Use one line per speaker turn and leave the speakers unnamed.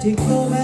take romance.